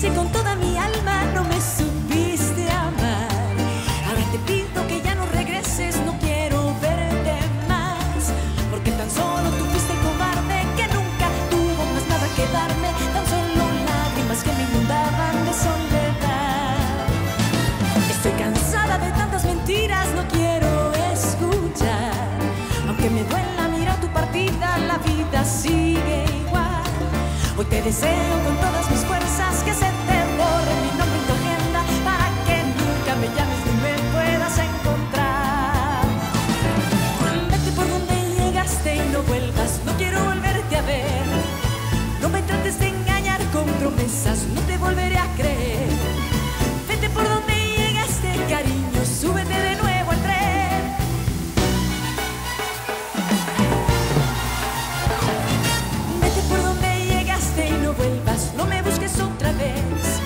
si con toda mi alma no me supiste amar. Ahora te pido que ya no regreses, no quiero verte más, porque tan solo tú fuiste el cobarde que nunca tuvo más nada que darme, tan solo lágrimas que me inundaban de soledad. Estoy cansada de tantas mentiras, no quiero escuchar, aunque me duela mirar tu partida, la vida sigue igual. Hoy te deseo con todas mis no te volveré a creer. Vete por donde llegaste, cariño, súbete de nuevo al tren. Vete por donde llegaste y no vuelvas, no me busques otra vez.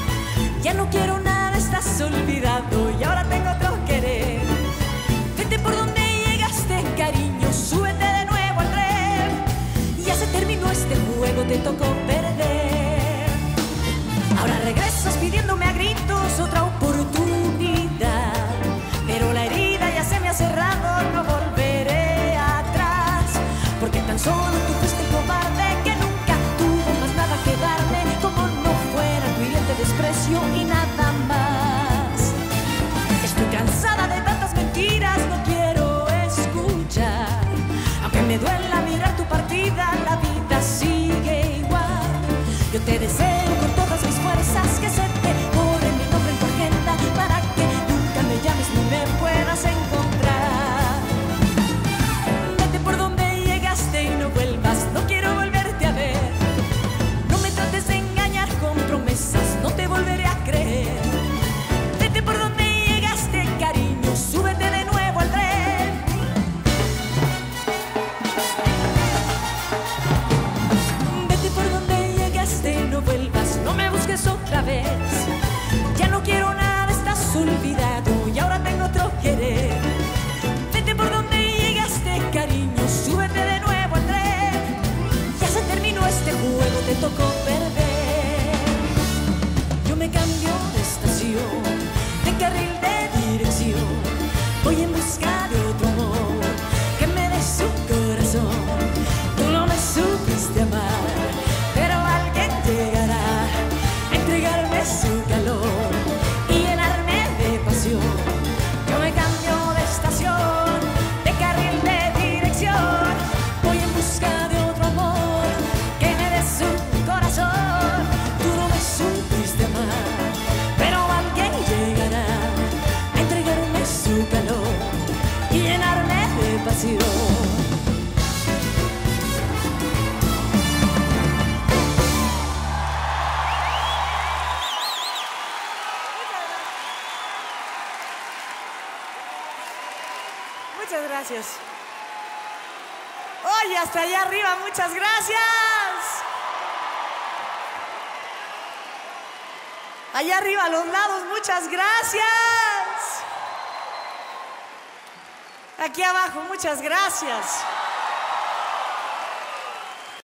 Ya no quiero nada, estás olvidado y ahora tengo otro querer. Vete por donde llegaste, cariño, súbete de nuevo al tren. Ya se terminó este juego, te tocó perder. Ahora regresas pidiéndome a gritos otra oportunidad. Pero la herida ya se me ha cerrado, no volveré atrás. Porque tan solo tú fuiste el cobarde que nunca tuvo más nada que darme. Como no fuera tu hiriente desprecio y nada más. Estoy cansada de tantas mentiras, no quiero escuchar. Aunque me duela mirar tu partida, la vida sigue igual. Yo te deseo Muchas gracias. Oye, hasta allá arriba, muchas gracias. Allá arriba a los lados, muchas gracias. Aquí abajo, muchas gracias.